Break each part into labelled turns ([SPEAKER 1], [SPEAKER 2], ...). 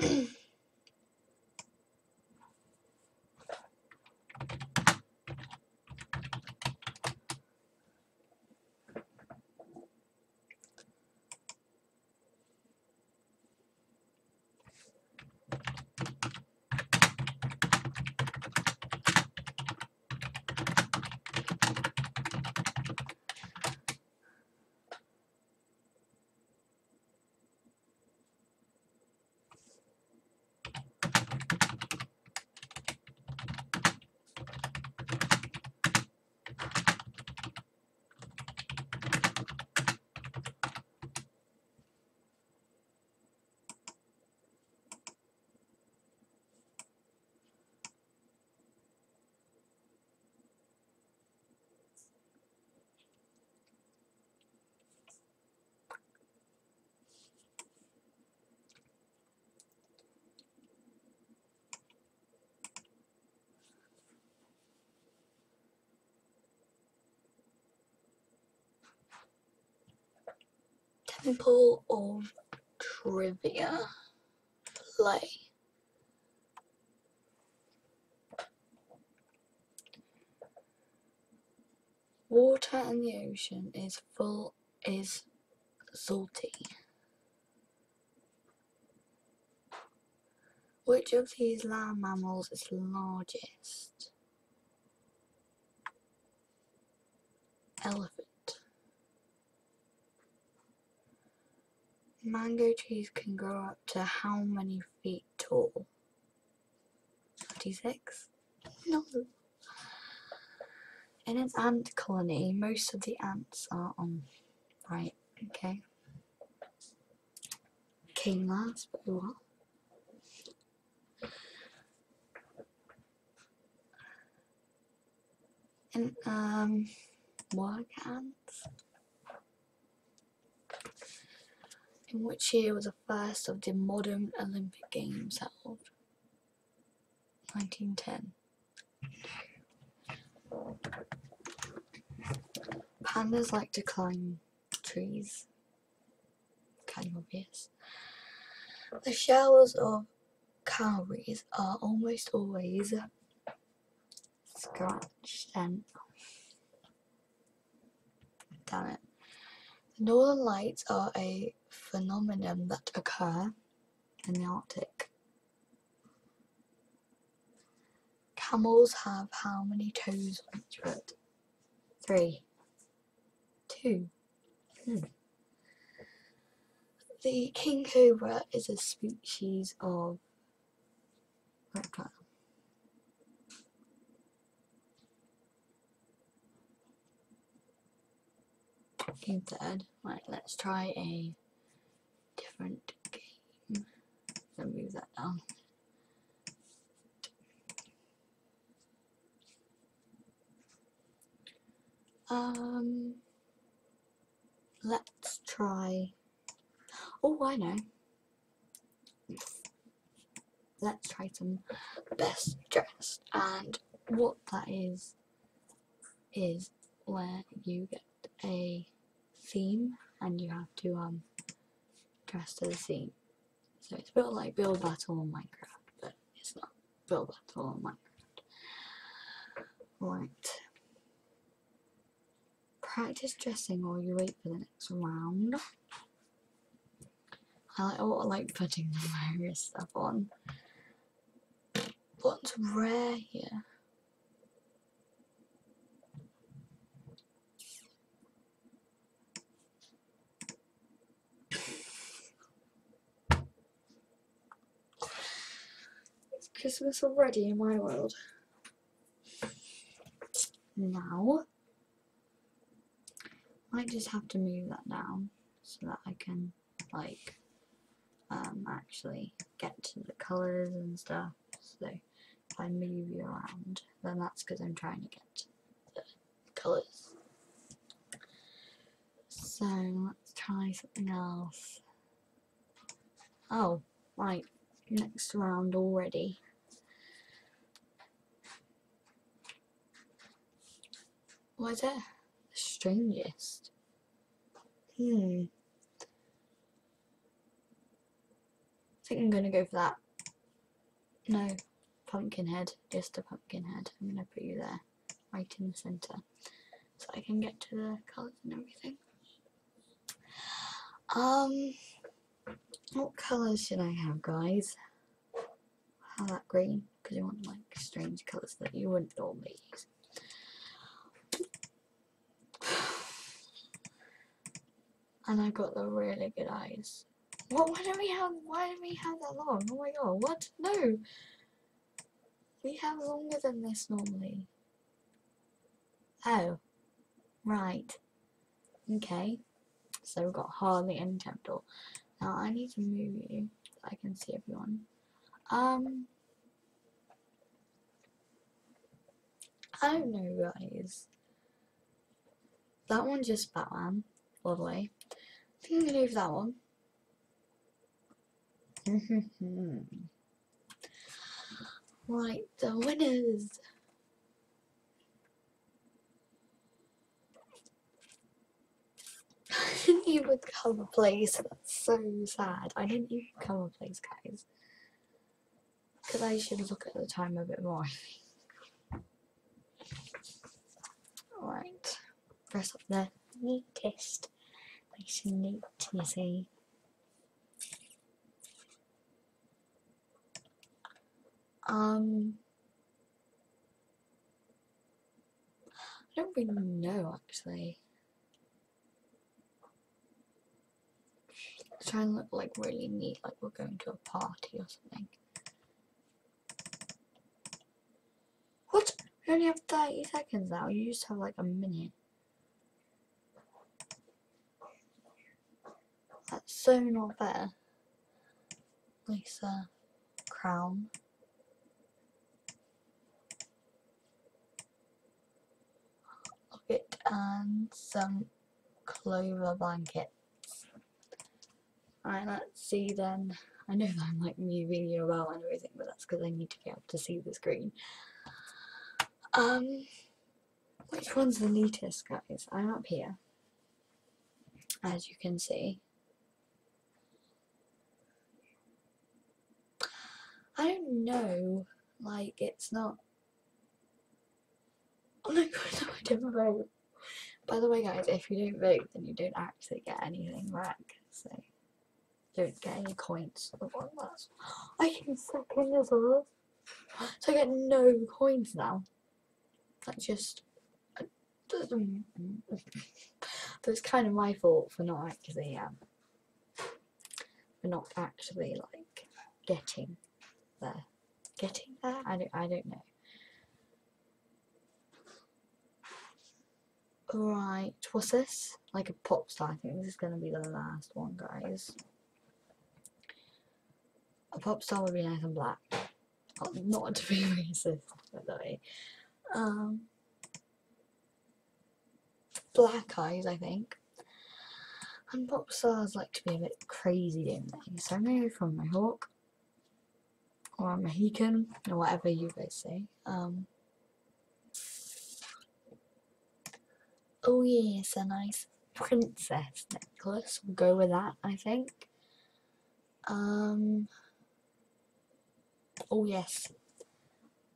[SPEAKER 1] Yeah. Temple of Trivia play. Water in the ocean is full is salty. Which of these land mammals is largest? Elephant. Mango trees can grow up to how many feet tall? 36? No. In an ant colony, most of the ants are on. Right, okay. Came last, but well. And, um, work ants? In which year was the first of the modern Olympic Games held? 1910. Pandas like to climb trees. Kind of obvious. The showers of calories are almost always scratched and damn it. The northern lights are a phenomenon that occur in the Arctic. Camels have how many toes on each foot? Three. Two. Hmm. The king cobra is a species of reptile. Third. Right, let's try a different game. Me move that down. Um, let's try. Oh, I know. Let's try some best dressed, and what that is is where you get a theme and you have to um dress to the theme. So it's a bit like Build Battle on Minecraft, but it's not Build Battle on Minecraft. Right. Practice dressing while you wait for the next round. I like, oh, I like putting the various stuff on. What's rare here? Christmas already in my world. Now, I just have to move that down so that I can like um, actually get to the colours and stuff. So if I move you around, then that's because I'm trying to get the colours. So let's try something else. Oh, right, next round already. What is it? The strangest. Hmm. I think I'm gonna go for that. No, pumpkin head, just a pumpkin head. I'm gonna put you there, right in the centre, so I can get to the colours and everything. Um, what colours should I have, guys? Have that green, because you want like strange colours that you wouldn't normally use. And I got the really good eyes. What? Why don't we have? Why don't we have that long? Oh my god! What? No. We have longer than this normally. Oh. Right. Okay. So we've got hardly any temple. Now I need to move you so I can see everyone. Um. I don't know, guys. That one's just Batman, lovely. I think I'm gonna move that one. right, the winners. I didn't even come a place. That's so sad. I didn't even come a place, guys. Because I should look at the time a bit more. Alright. Press up the neatest. Nice and neat, you see. Um, I don't really know actually. Try and look like really neat, like we're going to a party or something. What? We only have 30 seconds now. You used to have like a minute. That's so not fair. Lisa crown. Locket and um, some clover blankets. Alright, let's see then. I know that I'm like moving you about and everything, but that's because I need to be able to see the screen. Um, which one's the neatest, guys? I'm up here, as you can see. I don't know. Like, it's not. Oh my god, no, I didn't vote. By the way, guys, if you don't vote, then you don't actually get anything back. So, don't get any coins. I can second as well. So I get no coins now. That's just. It's kind of my fault for not actually, um, for not actually, like, getting there. Getting there? I don't, I don't know. Right, what's this? Like a pop star. I think this is going to be the last one, guys. A pop be nice and black. Oh, not to be racist, by the way. Um, black eyes, I think. And pop stars like to be a bit crazy, don't they? So go from mohawk or a Mohican, or whatever you guys say. Um, oh yes, a nice princess necklace. We'll go with that, I think. Um, oh yes,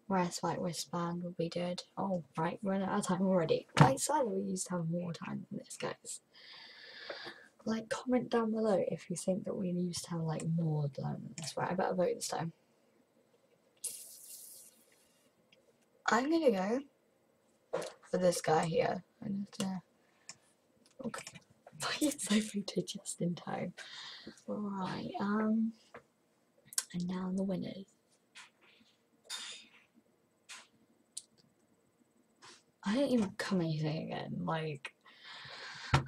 [SPEAKER 1] Rare White Wristband will be good. Oh, right, we're running out of time already. I decided we used to have more time than this, guys. Like, comment down below if you think that we used to have, like, more time than this. Right, I better vote this time. I'm gonna go for this guy here. I'm gonna okay. yes, I voted just in time. Right, um and now the winners. I come anything again, like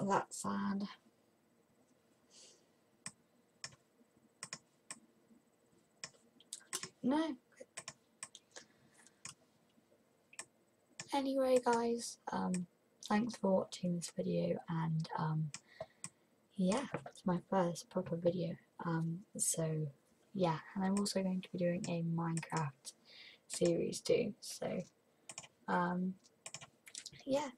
[SPEAKER 1] that's sad. No. Anyway guys, um, thanks for watching this video and um, yeah, it's my first proper video. Um, so yeah, and I'm also going to be doing a Minecraft series too. So um, yeah,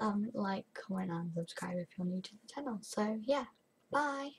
[SPEAKER 1] um, like, comment and subscribe if you're new to the channel. So yeah, bye.